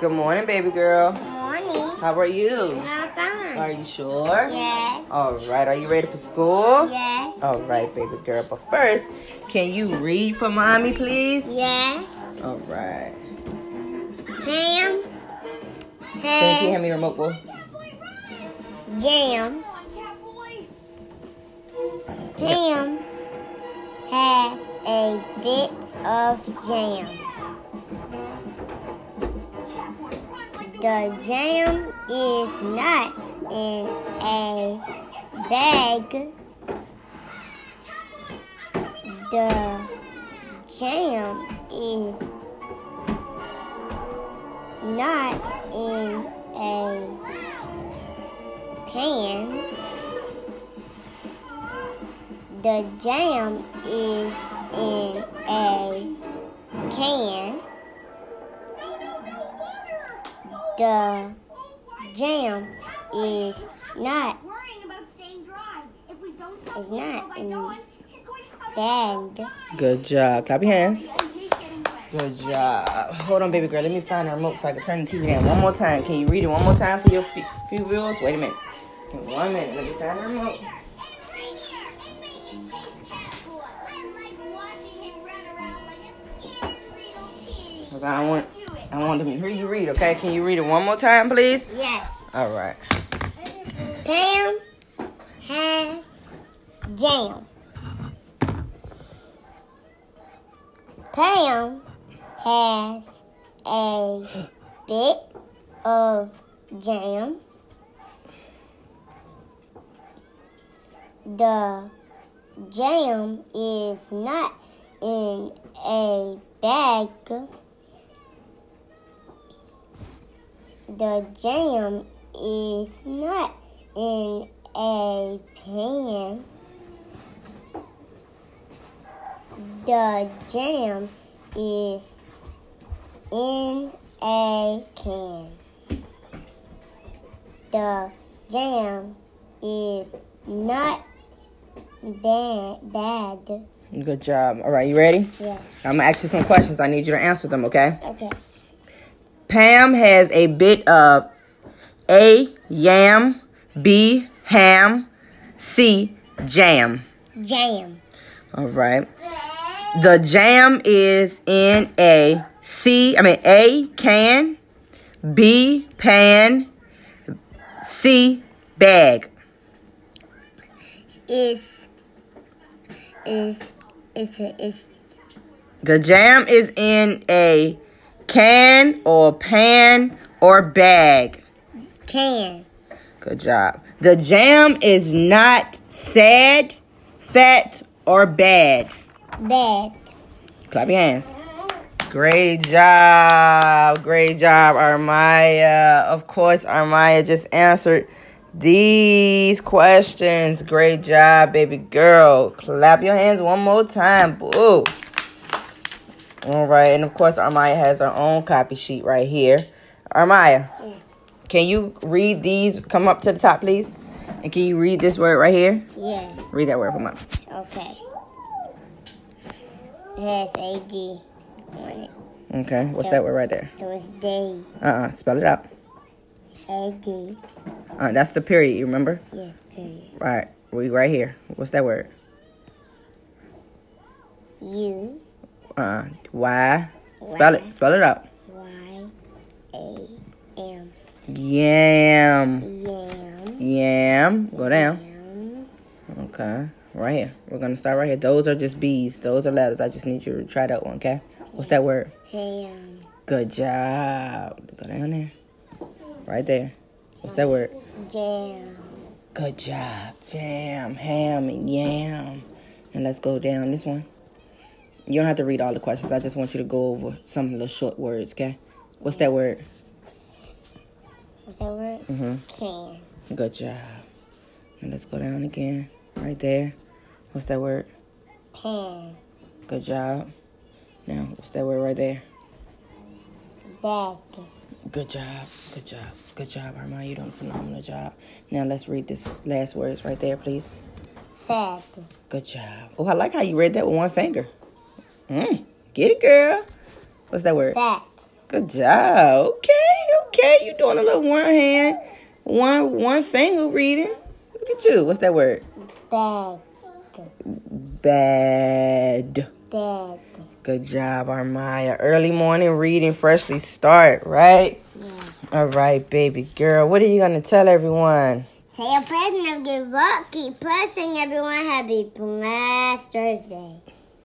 Good morning, baby girl. Morning. How are you? I'm fine. Are you sure? Yes. All right. Are you ready for school? Yes. All right, baby girl. But first, can you read for mommy, please? Yes. All right. Ham. Can you hand me the remote, boy? jam. Ham has a bit of jam. The jam is not in a bag. The jam is not in a pan. The jam is in a can. The uh, jam is not worrying about staying dry. If we don't stop It's Coco not by in Dawn, she's going to come bagged. Good job. Clap your hands. and he's getting wet. Good job. Hold on, baby girl. Let me find the remote so I can turn the TV down one more time. Can you read it one more time for your few viewers? Wait a minute. In one minute. Let me find the remote. Cause I don't want, I want to hear you read. Okay? Can you read it one more time, please? Yes. All right. Pam has jam. Pam has a bit of jam. The jam is not in a bag. The jam is not in a pan. The jam is in a can. The jam is not bad. Bad. Good job. All right. You ready? Yeah. I'm gonna ask you some questions. I need you to answer them. Okay? Okay. Pam has a bit of A. Yam. B. Ham. C. Jam. Jam. All right. The jam is in a C. I mean A. Can. B. Pan. C. Bag. Is is is is The jam is in a can or pan or bag. can. Good job. The jam is not sad, fat, or bad. Bad. Clap your hands. Great job. Great job, Armiah. Of course, Armiah just answered these questions. Great job, baby girl. Clap your hands one more time. Boo. All right. And of course, Armiah has her own copy sheet right here. Armiah, can you read these? Come up to the top, please. And can you read this word right here? Yeah. Read that word for me. Okay. It has A D on it. Okay. What's that word right there? So it's day. Uh uh Spell it out. A D. Uh, that's the period, you remember? Yes, period. Right. We right here. What's that word? U Uh, Y. Spell it. Spell it out. Y A M. Yam. Yam. Yam. Go down. Yam. Okay. Right here. We're gonna start right here. Those are just B's. Those are letters. I just need you to try that one, okay? What's that word? Ham. Good job. Go down there. Right there. What's that word? Jam. Good job. Jam, ham, and yam. And let's go down this one. You don't have to read all the questions. I just want you to go over some of the short words, okay? What's that word? What's that word? Mm-hmm. Can. Good job. And let's go down again. Right there. What's that word? Pan. Good job. Now, what's that word right there? Bag. Good job. Good job. Good job, Armand. You done a phenomenal job. Now let's read this last words right there, please. Fat. Good job. Oh, I like how you read that with one finger. Mm. Get it, girl. What's that word? Fat. Good job. Okay. Okay, you doing a little one hand, one one finger reading. Look at you. What's that word? Bag. Bad. Bad. Good job, Armiah. Early morning reading, freshly start, right? Yeah. All right, baby girl. What are you gonna tell everyone? Say your prayers, never give up. Keep pressing. Everyone, happy blessed Thursday.